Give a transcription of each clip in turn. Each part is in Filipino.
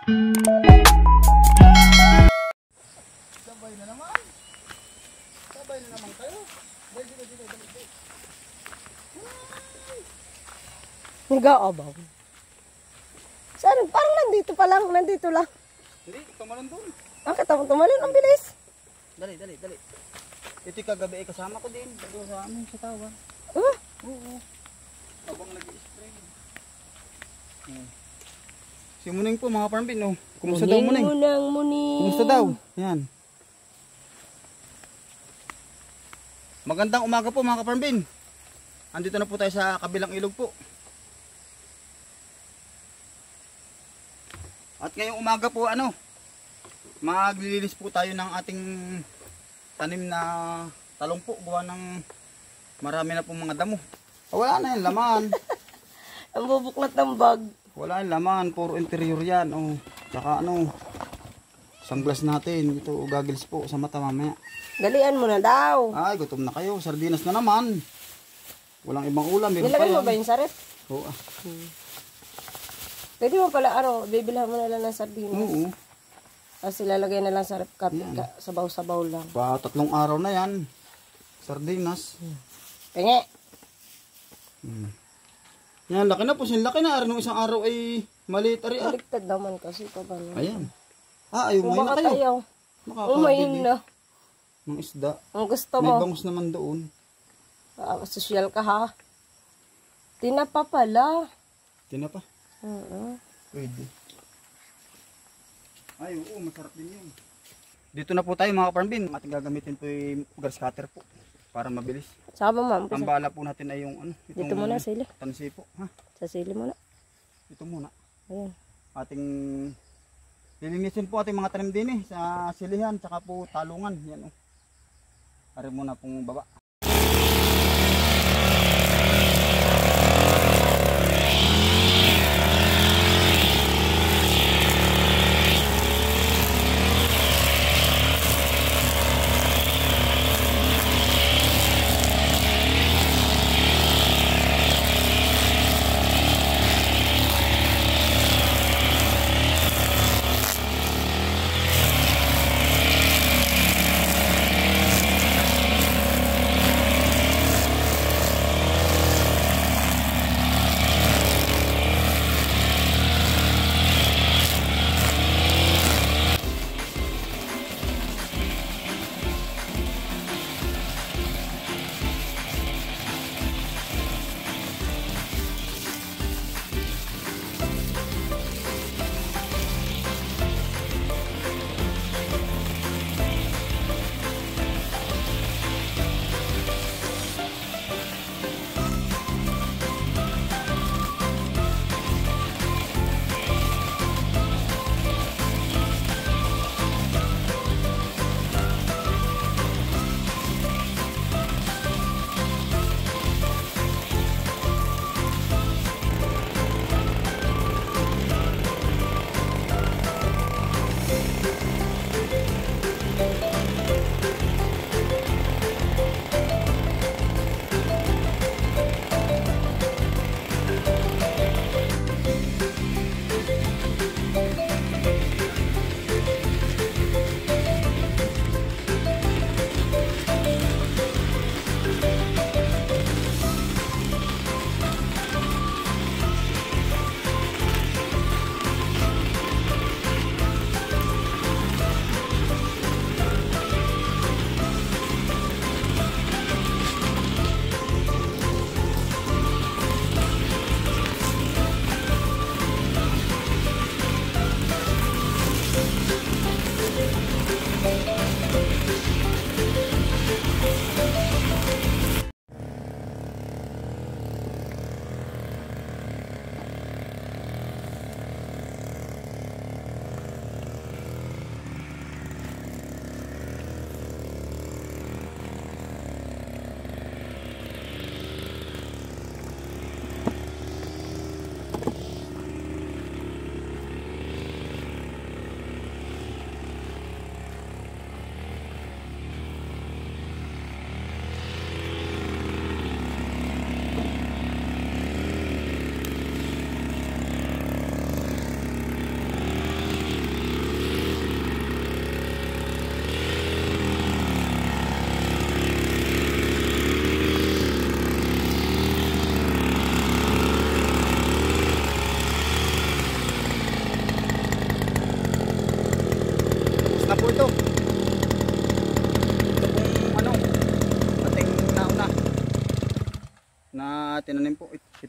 Sabay na naman. Sabay na naman kayo. Dali, dali, dali, dali, dali. Nag-aabaw. Saan? Parang nandito pa lang. Nandito lang. Hindi, tumalon doon. Bakit ako tumalon? Ang bilis. Dali, dali, dali. Ito yung kagabi ay kasama ko din. Bago sa amin sa tawan. Oh, Oo. Habang nag-i-spray. Hmm. Si Muning po mga parmbin, oh. Kumusta daw Muning? Munang muning. Kumusta daw? Yan. Magandang umaga po mga kaparmbin. Andito na po tayo sa kabilang ilog po. At ngayong umaga po ano, maglilinis po tayo ng ating tanim na talong po. Gawa ng marami na pong mga damo. Ah, wala na yung laman. Ang bubuklat ng bag. Wala yung laman, puro interior yan. Oh. Tsaka ano, sunglass natin. Ito, goggles po sa mata mamaya. Dalian mo na daw. Ay, gutom na kayo. Sardinas na naman. Walang ibang ulam. Nilagay mo ba yung saret? Oo. ah. Pwede mo pala, ano, bibilhan mo na lang ng sardinas. Oo. Tapos ilalagay na lang sa rep cup, ka- sabaw-sabaw lang. Pa tatlong araw na yan. Sardinas. Penge. Yan, laki na po. Sin laki na. Nung isang araw ay maliit. Ari, ah. Baliktad naman kasi pa ba? Ayan. Ah, ayaw may na kayo. ayaw. Umayin na. ng isda. Ang gusto May mo. bangus naman doon. Ah, sosyal ka ha. Tinapa pala. Tinapa. Oo. Pwede. Ay, oo, masarap din yun. Dito na po tayo mga kaparmbin. Ating gagamitin po yung grass cutter po. Para mabilis. Sama ma'am. Ang bala po natin ay yung ano. Dito muna sili. Tansi po. Ha? Sa sili muna. Ito muna. Ayan. Ating lilinisin po ating mga tanim din eh. Sa silihan. Tsaka po talungan. Yan o. Oh. Ari muna pong baba.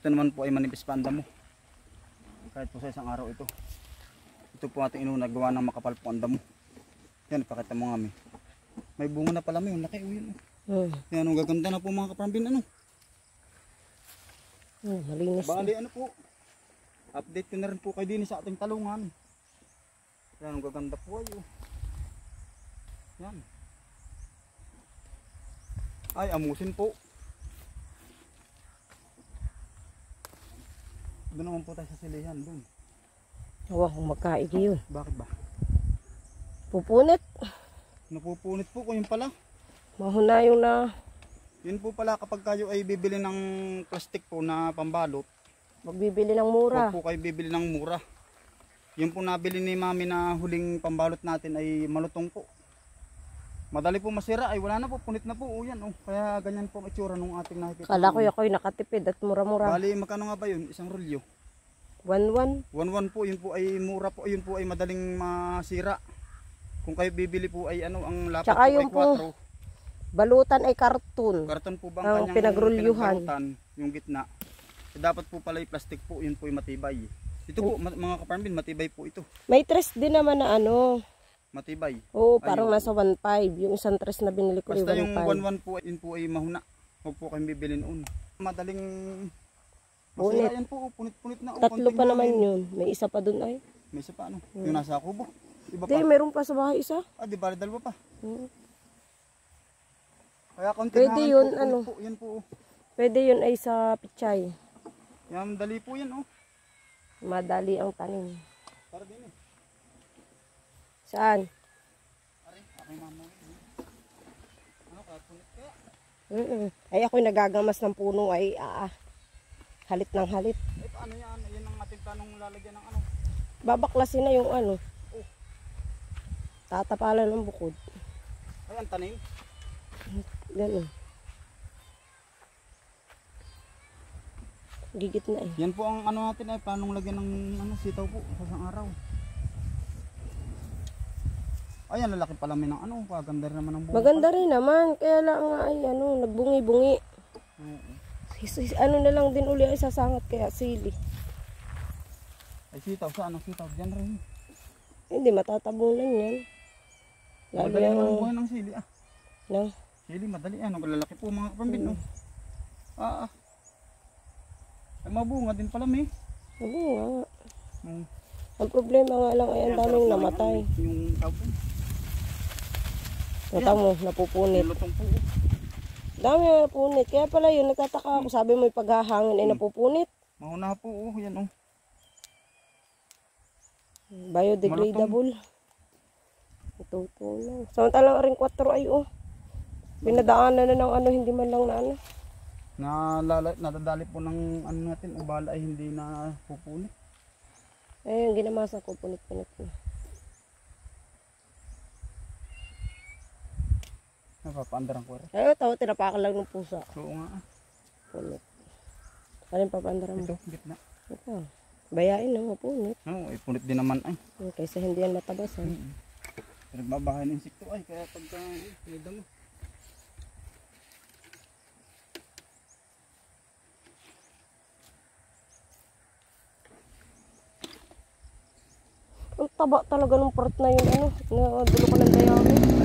Ito naman po ay manipis pa ang damo. Kahit po sa isang araw ito. Ito po ating inuna gawa ng makapal po ang damo. Yan, pakita mo nga may. May bunga na pala may, laki. Oh, yun, oh. Yan, ang gaganda na po mga kaparambin. Ano? Hmm, malinis. Bali, ano po. Update ko na rin po kayo din sa ating talungan. Yan, ang gaganda po ay. oh. Yan. Ay, amusin po. Doon naman po tayo sa silihan, doon. Wow, kung magkaigi yun. Bakit ba? Pupunit. Napupunit po ko yun pala. Mahuna yung na Yun po pala kapag kayo ay bibili ng plastic po na pambalot, magbibili ng huwag mura. po kayo bibili ng mura. Yung po nabili ni mami na huling pambalot natin ay malutong po. Madali po masira ay wala na po, punit na po. O yan, oh. Kaya ganyan po ang itsura nung ating nakikita. Kala ko ako'y nakatipid at mura-mura. Bali, magkano nga ba yun? Isang rolyo. One-one. 1-1 po, yun po ay mura po, yun po ay madaling masira. Kung kayo bibili po ay ano, ang lapat Tsaka po ay yung po, 4. Balutan ay karton. Karton po bang Ang pinagrolyuhan. yung gitna. Eh, dapat po pala yung plastic po, yun po yung matibay. Ito po, ma- mga kaparambin, matibay po ito. May tres din naman na ano. Matibay. Oo, parang Ayun. nasa 1.5. Yung isang tres na binili ko ay Basta yung 1.5. 1-1 po, yun po ay mahuna. Huwag po kayong bibili noon. Madaling Punit. masira yan po, oh, punit-punit na. oh, Tatlo konting pa naman hangin. yun. May isa pa dun ay. May isa pa ano, yung nasa kubo. Iba Hindi, pa. meron pa sa bahay isa. Ah, di ba, dalawa pa. Hmm. Kaya konting Pwede hangin yun, po, punit ano. Po, yan po. oh. Pwede yun ay sa pichay. Yan, dali po yan oh. Madali ang tanim. Para din eh. Saan? Kaya? Mm Ay ako'y nagagamas ng puno ay ah, ah, halit ng halit. Eh, paano yan? Yan ang ating planong lalagyan ng ano. Babaklasin na yung ano. Tatapalan ng bukod. Ay, ang tanim. Ganun. Gigit na eh. Yan po ang ano natin ay planong lagyan ng ano, sitaw po sa isang araw. Ayan, lalaki pala may ng ano, kaganda rin naman ng buhay. Maganda rin naman. Kaya lang nga ay ano, nagbungi-bungi. Sis- sis- Ano na lang din uli ay sasangat kaya sili. Ay, sitaw, sa ano, sitaw, dyan rin. Hindi matatabunan yan. Lalo Madali naman ang yung buhay ng sili ah. no? Sili, madali. Ano, lalaki po mga kapambin, no? Ah, ah. Ay, mabunga din pala, may. Oo nga. Hmm. Ang problema nga lang ay ang daming namatay. Yung tawag Nata mo, napupunit. Lutong po. Dami na napunit. Kaya pala yun, nagtataka ako. Sabi mo yung paghahangin ay napupunit. Mahuna po, oh, yan, oh. Biodegradable. Ito po lang. Samantalang ring 4 ay oh. Pinadaanan na ng ano, hindi man lang na ano. Nalala, nadadali po ng ano natin, ubala ay hindi na pupunit. Ayun, ginamasa ko, punit-punit na. Napapaandaran ko rin. Ayun, tao, tinapakan lang ng pusa. Oo nga, ah. Punit. Alin papandaran mo? Ito, gitna. Ito. Bayain na, mapunit. Oo, ay punit din naman ay. Kaysa hindi yan matabasan. Nagbabahay ng insekto ay, kaya pagka, eh, pinida mo. Ang taba talaga ng part na yun, ano, na dulo ko ng dayami.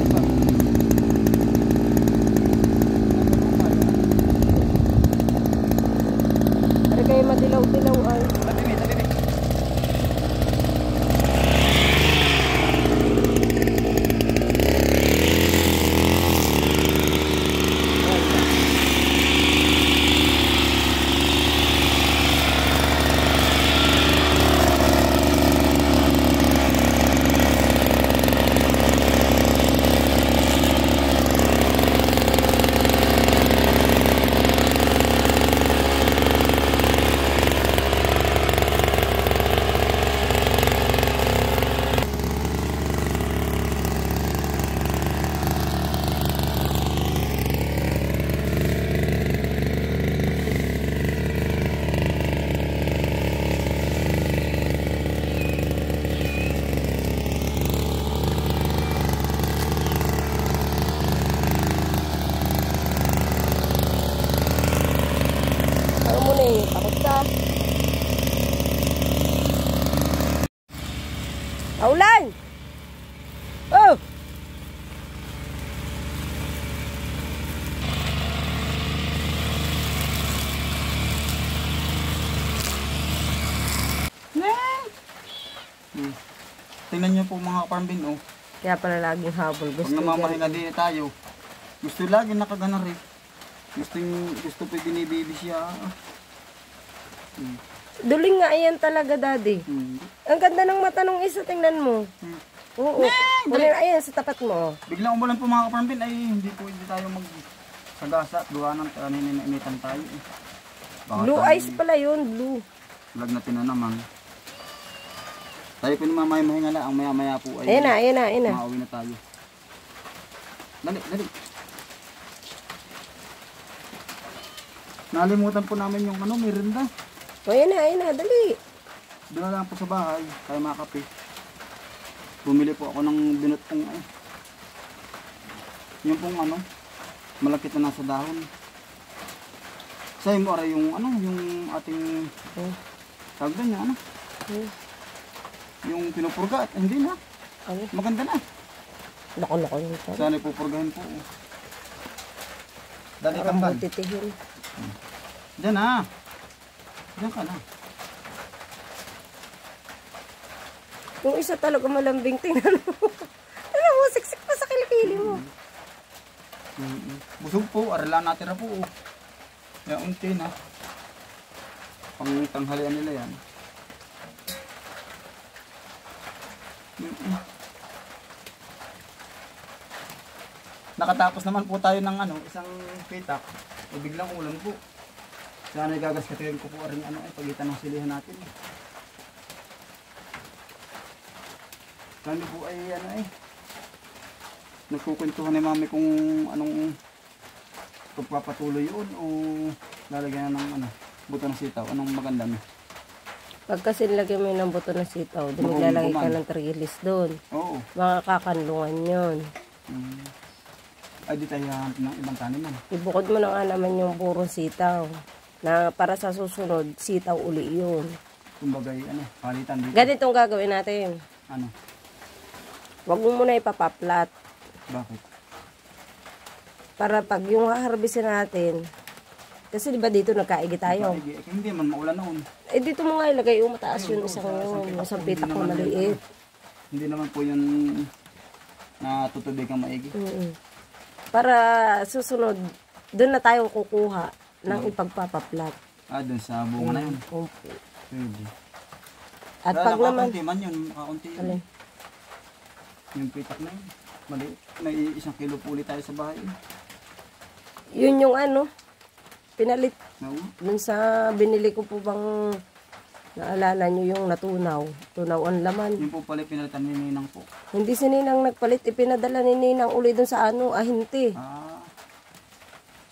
Maulan! Oh! Yeah. Tingnan niyo po mga karmbin, oh. Kaya pala laging habol. Gusto Pag namamahina din tayo, gusto lagi nakaganar eh. Gusto, gusto pa binibibi siya. Ah. Hmm. Duling nga yan talaga, daddy. Hmm. Ang ganda ng mata nung isa, tingnan mo. Hmm. Oo. Kunin, ayan, sa tapat mo. Biglang umulan po mga kaparmbin, ay hindi po hindi tayo mag sagasa at gawa ng kanina tayo. Eh. Baka Blue tayo- eyes pala yun, blue. Lag na tinanaman. Tayo po namamay mahinga lang, ang maya maya po ay Ayan na, ayan na, ayan na. Makauwi na tayo. Dali, dali. Nalimutan po namin yung ano, merinda. O, ayan na, ayan na, dali. Doon lang po sa bahay, tayo mga kape. Bumili po ako ng binot pong ay. Yung pong ano, malakit na nasa dahon. Sa'yo mo aray yung ano, yung ating Oh, tawag doon yung ano, oh, yung pinupurga at hindi na. ano? Maganda na. Loko-loko yun. Para Sana ipupurgahin po. Dali parang tambal. butitihin. Diyan na. Diyan ka na. Yung isa talaga malambing, tingnan mo. Tingnan mo, siksik pa sa kilikili mo. Mm-mm. Busog po, arala natira po. oh. Kaya unti na. Pang tanghalian nila yan. Mm-mm. Nakatapos naman po tayo ng ano, isang pitak. O biglang ulan po. Sana igagaskatuhin ko po rin ano ay pagitan ng silihan natin. Kami po ay ano eh. Nagkukwentuhan ni mami kung anong pagpapatuloy yun o lalagyan na ng ano, buto ng sitaw. Anong maganda mo? Pag kasi mo ng buto ng sitaw, di Baka maglalagay ka ng trilis doon. Oo. Mga kakanlungan yun. Mm. Ay di tayo hahanap ng ibang taniman. Ibukod mo na nga naman yung purong sitaw. Na para sa susunod, sitaw uli yun. Kumbaga ano, palitan dito. Ganitong gagawin natin. Ano? Huwag mo muna ipapaplat. Bakit? Para pag yung haharbisin natin, kasi di ba dito nagkaigi tayo? Ay, eh, hindi man maulan noon. Eh dito mo nga ilagay yung mataas Ayun, yun, oo, isang sa- yun, sa isang pitak pitak naman maliit. Hindi naman po yun natutubig ang maigi. Mm. Para susunod, doon na tayo kukuha ng ipagpapaplat. Ah, dun sa bunga na yun. Opo. Pwede. At pag naman, nakakunti man yun, nakakunti yun. alin, Yung pitak na yun. Mali. May isang kilo po ulit tayo sa bahay. yun yung ano, pinalit Oo. dun sa binili ko po bang naalala nyo yung natunaw. Tunaw ang laman. Yung po pala pinalitan ni Ninang po. Hindi si Ninang nagpalit, ipinadala ni Ninang uli dun sa ano, ahinti. Ah.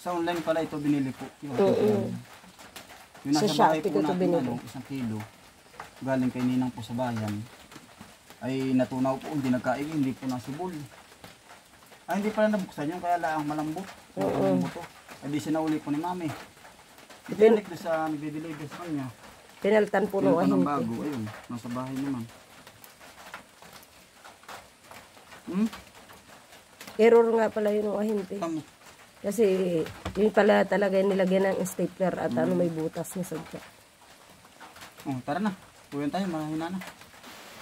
Sa online pala ito binili po. Yung, Oo. yung Sa bahay Shopee po ko ito natin, binili. ano, isang kilo. Galing kay Ninang po sa bayan. Ay natunaw po, hindi nagkaigi, hindi po nasubol. Ay hindi pala nabuksan yun, kaya lang malambot. Oo. Malambot to. Ay di sinauli po ni Mami. Ipinalik doon sa nagde-deliver sa kanya. Pinalitan po ng Pinunta ng ahinti. bago, ayun, nasa bahay naman. Hmm? Error nga pala yun ng ahinti. Tamo. Kasi yun pala talaga yung nilagyan ng stapler at ano may butas na sadya. Oh, tara na. Uwi tayo, mahina na.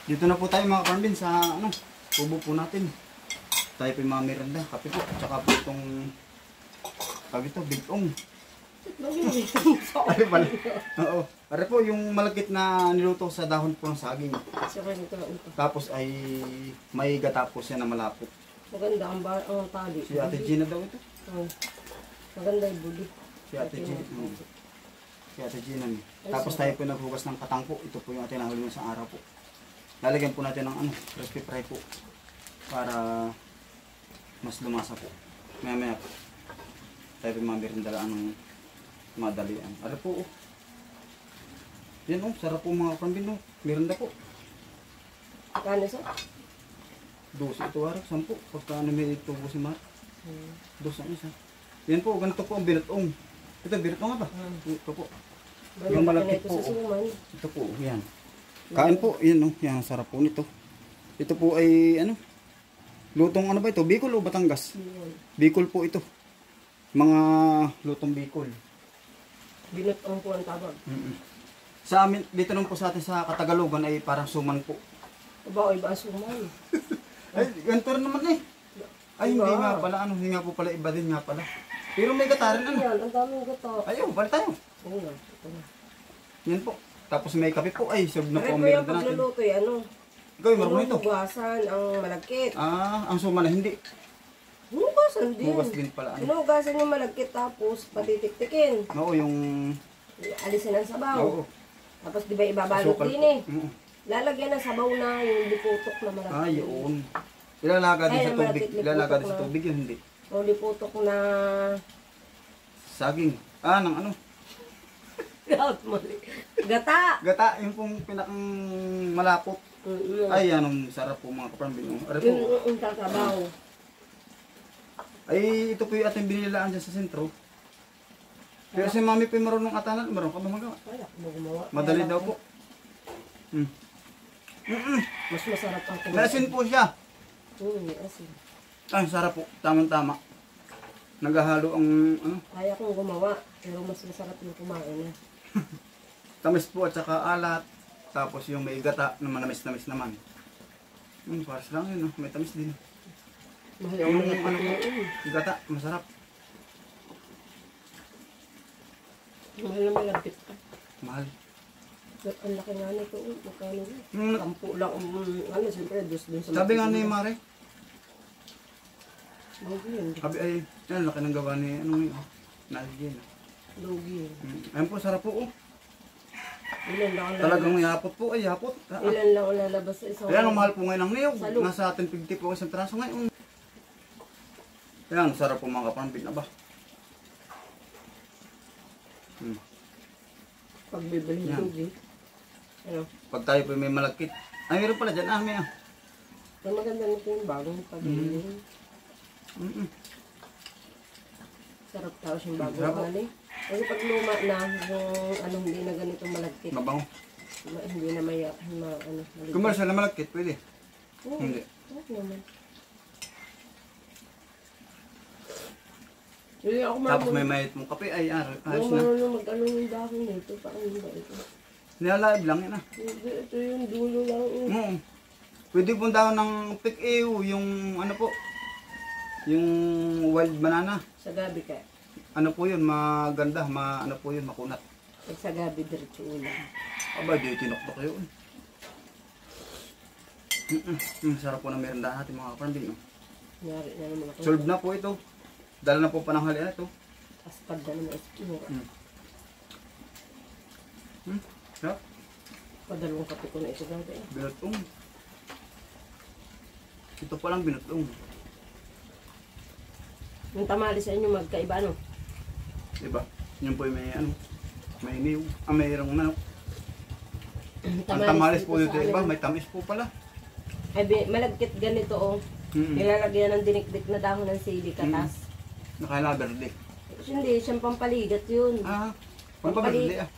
Dito na po tayo mga karmbin sa ano, tubo po natin. Tayo po yung mga merenda, kape po, tsaka po itong sabi ito, big ong. Ay pala. Oo. Pare po yung malagkit na niluto sa dahon po ng saging. Tapos ay may gata po siya na malapot. Maganda ang tali. Si Ate Gina daw ito. Oh. Maganda yung buli. Si Ate. Mm. Si Ate Gina. ni. Tapos tayo po naghugas ng katangko. Ito po yung ating nahuli sa araw po. Lalagyan po natin ng ano, crispy fry po. Para mas lumasa po. Maya maya po. Tayo po mamirindala ng madalian. Ano po oh. Yan oh, sarap po mga kambing oh. Miranda po. Kano sa? Dos ito harap, sampu. Pagka ano may tubo si Mar. Dos ang isa. Yan po, ganito po ang binatong. Ito, binatong nga ba? Ito po. Yung malapit ito po, oh. Ito po, yan. Kain po, yan oh, yan, sarap po nito. Ito po ay ano? Lutong ano ba ito? Bicol o Batangas? Bicol po ito. Mga lutong Bicol. Binot ang po ang tawag. Mm-mm. Sa amin, dito naman po sa atin sa Katagalogan ay parang suman po. Aba, iba ang suman. Ay, ganito naman eh. Ay, hindi nga pala, ano, hindi nga po pala, iba din nga pala. Pero may gatarin, ano. Yan, ang daming gato. Ayun, balik tayo. Oo na. Yan po. Tapos may kape po. Ay, serve na po ang po yung merenda natin. pagluluto eh, ano? Ikaw, ay marunong ito. Hinuhugasan ang malagkit. Ah, ang suman na hindi. Hinuhugasan din. Hugas din pala. Ano. Hinuhugasan yung malagkit tapos patitiktikin. Oo, yung... Alisin ang sabaw. Oo. Tapos di ba ibabalot din po. eh. Oo. Lalagyan ng sabaw na yung liputok na malagkit. Ah, yun. Ilalaga din sa tubig. malapit, Ilalaga din sa tubig yun, hindi. O liputok na... Saging. Ah, ng ano. Gata! Gata, yung pong pinakang malapot. Mm, Ay, anong sarap po mga kapambin. Ano Yung po? yung sasabaw. Ay, ito po yung ating binilaan dyan sa sentro. Pero si mami po yung marunong atanan, marunong ka ba magawa? Gumawa. Madali daw po. Hmm. Mm-mm. Mas masarap ang kumain. May asin po siya. Oo, may asin. Ay, sarap po. Tamang-tama. Naghahalo ang ano, Kaya kong gumawa. Pero mas masarap yung kumain eh. tamis po at saka alat. Tapos yung may gata na manamis-namis naman. Hmm, pares lang yun. oh. May tamis din. Mahal Yung yung ano gata, masarap. Mahal na malagkit ka. Mahal. Ang laki nga nito. oh. Magkano yun? Hmm, Sampu lang. um, ano, siyempre, dos dun sa... sabi nga ni Mare, Lugi yun. sabi ay, yan, laki ng gawa ni, ano yun, oh, Nalgin. Lugi yun. Hmm. Ayun po, sarap po. Oh. Ilan lang ang Talagang lalabas. yapot po, ay yapot. Ah, ah. Ilan lang ang lalabas sa isang... Kaya ang mahal po ngayon ng niyog. Salo. Nasa atin 50 po isang traso ngayon. Kaya ang sarap po mga kapambin. Aba. Hmm. Pag bibili Yan. lugi. Ano? Pag tayo po may malagkit. Ay, meron pala dyan. Ah, may ah. Ang maganda nito yung bagong pabili. Mm-mm. Sarap tapos yung bagong hali. Kasi pag luma na, yung ano, hindi na ganito malagkit. Mabango. Ma- hindi na may, ma, ano, malagkit. Commercial na malagkit, pwede. Oo, Hindi. oo naman. Hindi ako Tapos may marunong. mayat mong kape. Ay, ah, Ako ayos na. marunong mag-ano yung dahon nito. Paano ba ito? Nilalive lang yan ah. Hindi, ito yung dulo lang. eh. Oo. Pwede po daw ng pick ew, yung ano po. Yung wild banana. Sa gabi ka. Ano po yun, maganda, ma, ano po yun, makunat. Pag sa gabi, diretso ulam. Aba, di tinoktok yun. Mm-mm. Mm, sarap po ng merenda natin mga kapambing. No? Nyari na naman ako. Solve na po ito. Dala na po pananghalian ito. Aspad na naman ito. Mm. Hmm? Sarap. Padalawang kape ko na ito eh. Binutong. Ito pa lang binutong. Yung tamali sa inyo magkaiba ano? Diba? Yun po yung may ano. May niw. Ah, mayroong manok. Ang Tamalis po dito iba. May tamis po pala. Ay, malagkit ganito oh. Mm. Nilalagyan ng dinikdik na dahon ng sili katas. Nakaila verde. Hindi, siyang pampaligat yun. Ah, pampaberde ah.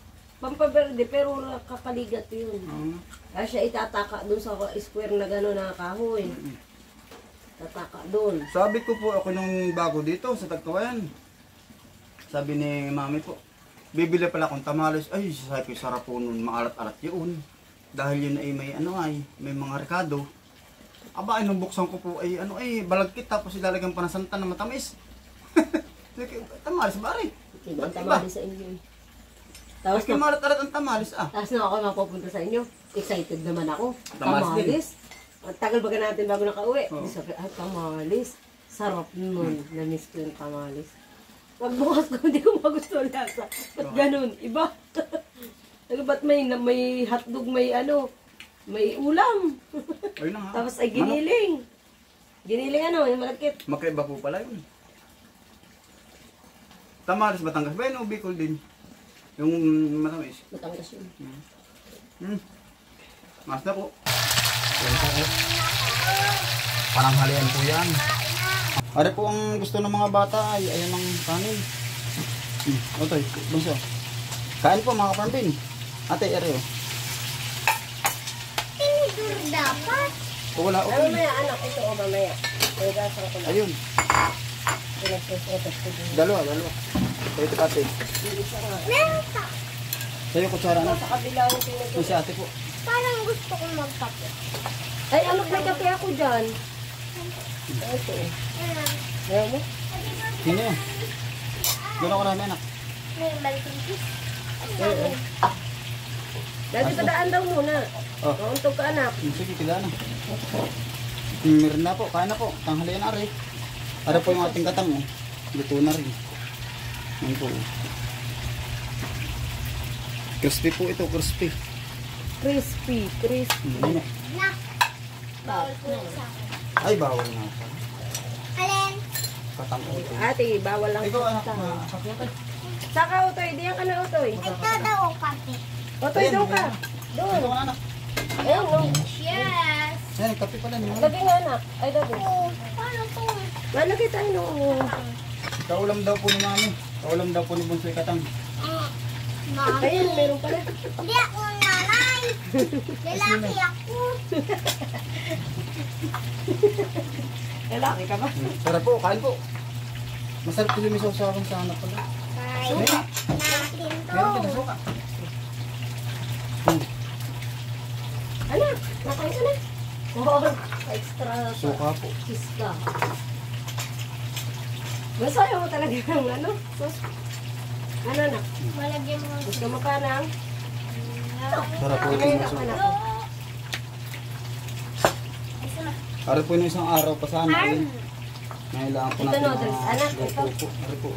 Pampaverde, pero kakaligat yun. Ah. Kaya siya itataka doon sa square na gano'n na kahoy. Mm. Tataka doon. Sabi ko po ako nung bago dito sa Tagkawayan. Sabi ni mami po, bibili pala akong tamales. Ay, sabi ko, sarap po nun, maalat-alat yun. Dahil yun ay may ano ay, may mga rekado. Aba, ay nung buksan ko po ay ano ay, balagkit tapos ilalagyan pa ng santan na matamis. Tamales ba rin? Ibang Ba't tamali sa inyo. eh. Tapos kay na, maalat-alat ang tamales ah. tapos na ako mapupunta sa inyo. Excited naman ako. Tamalis din. Tamalis. Ang tagal baga natin bago nakauwi. Di Sabi, ah, tamalis. Sarap nun. Na-miss ko yung tamalis. Pagbukas ko, hindi ko magustuhan lasa. Ba't Oo. ganun? Iba. Ano, ba't may, may hotdog, may ano, may ulam. Ayun na nga. Tapos ay giniling. Giniling ano, yung malakit. Magkaiba po pala yun. Tamales Batangas ba yun o Bicol din? Yung matamis. Matangas yun. Hmm. Mas na po. Yan po. oh. Pananghalian po yan. Ari po ang gusto ng mga bata ay ayan ang kanin. Hmm. Otoy, bunso. Kain po mga kaparambin. Ate, ere oh. Tinidor dapat. Kung wala, Ay, okay. mamaya, anak, ito o mamaya. Ay, gasa ko lang. Ayun. Dalawa, dalawa. Ito ate. Meron ka. Sa'yo, kutsara na. Sa kabila yung pinag- si ate po. Parang gusto kong magkape. Ay, ano may kape ako dyan? Ito. Ayan. Ayaw mo? Sino? Doon ako namin anak. May malaking kiss. Oo. Dati padaan daw muna. Oh. Nauntog ka anak. Hmm, Sige, kila na. Meron na po, kaya na po. Tanghalian na rin. Para po yung ating katang, oh. Luto na rin. Yan po. Crispy po ito, crispy. Crispy, crispy. Hmm, yan. Na. Bawal po yun sa akin. Ay, bawal na. Alin? Katang po ito. Ate, bawal lang Ikaw, anak. Saka, Utoy, diyan ka na, Utoy. Ito daw ang kape. Utoy, doon ka. Doon. Ito ka na, anak. Ayun, oh. Yes. Yan, kape pala niyo. Lagi nga, anak. Ay, dati. Oh, paano to? Malaki tayo nung... Kaulam daw po ni mami. Kaulam daw po ni Bunsoy Katang. Ah. Ayun, meron pala. Hindi ako. Lalaki ako. Lalaki ka ba? Tara po, kain po. Masarap ko yung misawsawan sa anak pala. Kain natin to. Meron din na suka. Anak, nakain ka na. Oo, extra Suka po. kiss ka. Masaya mo talaga ng ano? Sus. Ano na? Malagyan mo. Gusto mo ka ng... Sarap po ito Ayun yung suka. Para po yung isang araw pa sana. Alin. Nailangan po Ito natin noodles. Anak, ito. po. Ano po.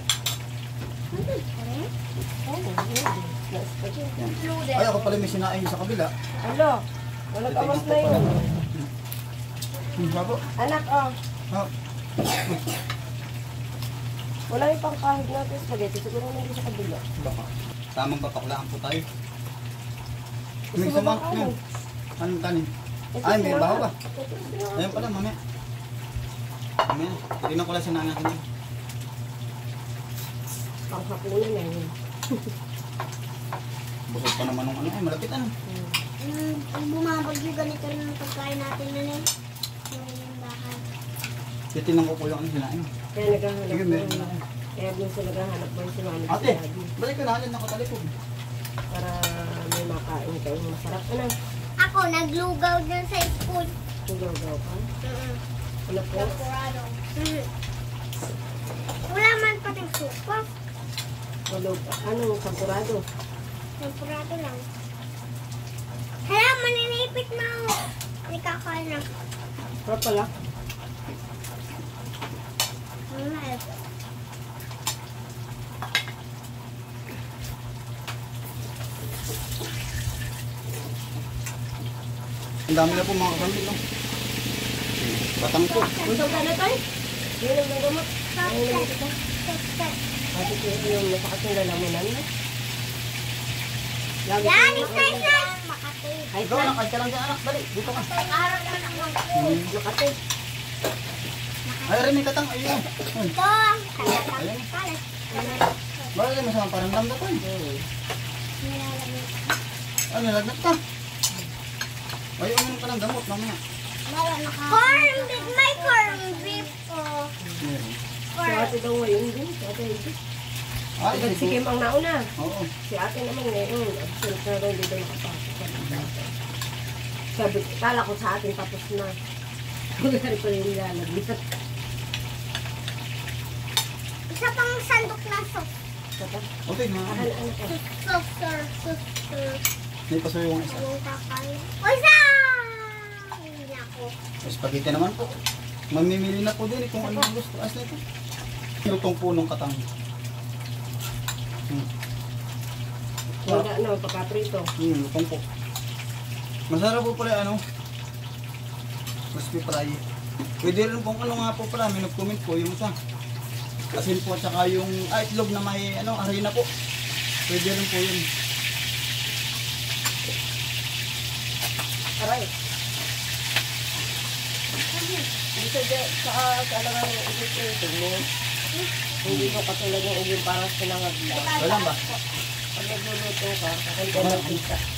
Ay, ako pala may sinaing sa kabila. Alo, walang awas na yun. Hmm, babo. Anak, oh. Ha? Wala yung pangkahig natin spaghetti. Siguro hindi sa kabila. Baka. Tamang papaklaan po tayo. May kanin? Yan. Anong kanin? Ay, may baho ba? Ayun pala, mamaya. Mamaya. Tignan ko lang sinaing natin yun. Panghapunan na yun. Busog pa naman ng ano. Ay, malapit ano. Mm, Ang bumabagyo ganito rin ang pagkain natin na rin. Yung bahay. Titinan ko po yung ano sinaing. Kaya naghahanap na. Kaya sa naghahanap mo si mami Ate, balik ka na halin nakatalikod. Para may makain kayo masarap. Ano? Ako, naglugaw dyan sa school. Tugaw-gaw ka? Ano po? Temporado. Mm. Wala man pating supa. Walog. Ano? Sampurado? Temporado lang. Hala, maninipit na ako. Hindi kakain na. Sarap pala. Eh. Ang dami na po mga kasambil. No? Batang po. Untong ka na tayo? Yun ang may gamot. Ay, Success. naman kita. Success. Ate ko yung lalamunan. Lagi ko Yan, nice, nice. Makati. Ay, kahit ka lang dyan anak. Dali, dito ka. Na ako. Hmm. Makati. Ay, rin katang. Ayun. Ayun. Ito, kalat. Bakit may masama parang damda ko eh. Nilalagay. Ay, nilagnat ka. Ay, uminom ka ng gamot mamaya. Corn beef, may corn beef po. Meron. Si ate daw ngayon din. Si ate hindi. Ay, Si sige. Kim ang nauna. Oo. Si ate naman ngayon. Absent na daw hindi daw nakapasok. Sabi kala ko sa atin tapos na. Pa rin nilalagyan. Isa pang sandok na sauce. Saka, Okay, ano, ano ka? Sauce, sir, sauce, sir. May pasuyo ang isa. Anong kakain? O, isa! Na. Spaghetti naman po. Mamimili na po din eh kung ano ang gusto. As na ito. Lutong po ng katang. Hmm. Wala, ano, pagkaprito. Hmm, lutong po. Masarap po pala ano. Crispy fry. Pwede rin pong ano nga po pala. May nag-comment po yung isa. Asin po at saka yung ah, itlog na may ano, harina po. Pwede rin po yun. Aray. Hindi sa sa sa alangan ng ulit mo. Hindi ko katulad ng ulit parang sinangag lang. Wala ba? Pag nagluluto ka, kakanta ng pizza.